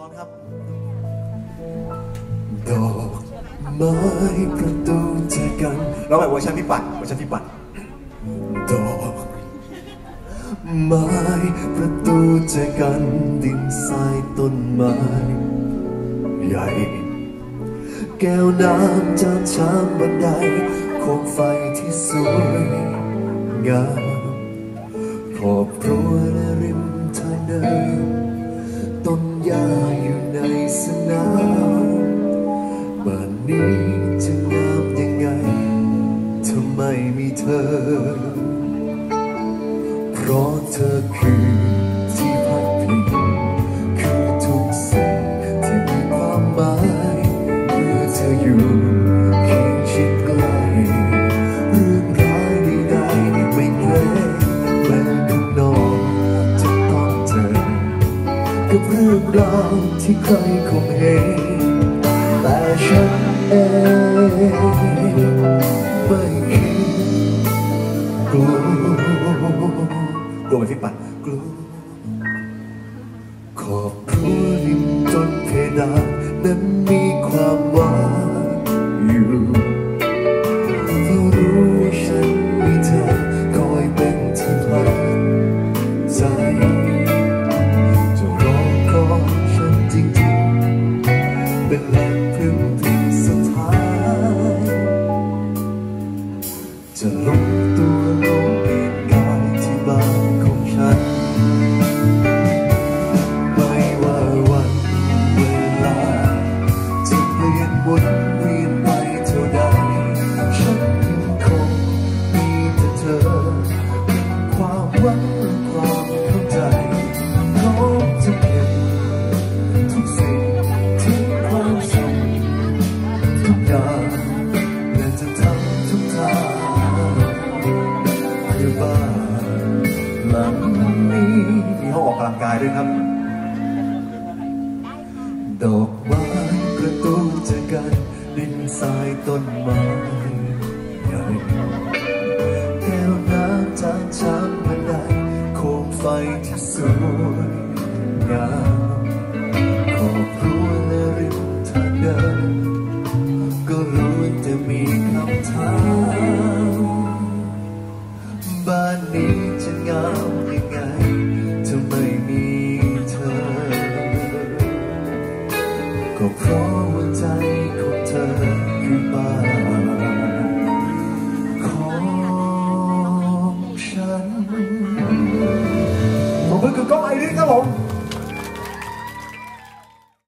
ร้องครับ ดอกไม้ประตูแจกันร้องแบบเวอร์ชันพี่ปัดเวอร์ชันพี่ปัดดอกไม้ประตูแจกันดินทรายต้นไม้ใหญ่แก้วน้ำจานชามบันไดโคมไฟที่สวยงามครอบครัวและริมทางเดิน นี้จะงามยังไงถ้าไม่มีเธอ เพราะเธอคือที่พักพิงคือทุกสิ่งที่มีความหมายเมื่อเธออยู่เคียงชิดใกล้เรื่องร้ายใดๆไม่เกรงแม้ข้างนอกจะต้องเจอกับเรื่องราวที่ใครคงเห็น เองไม่คิดกลัวกลัวไหมพี่ปัดกลัวขอบครัวริมจนเพดานนั้นมีความหวาน มีห้องออกกำลังกายด้วยครับ ดอกไม้ประตูจอกันดินทรายต้นไม้ใหญ่แก้วน้ำจานชามบันไดโคมไฟที่สวยงามครอบรัวและริ งามยังไงจะไม่มีเธอ ก็เพราะว่าใจของเธอคือบ้านของฉันผมก็คือกล้องไอริสครับผม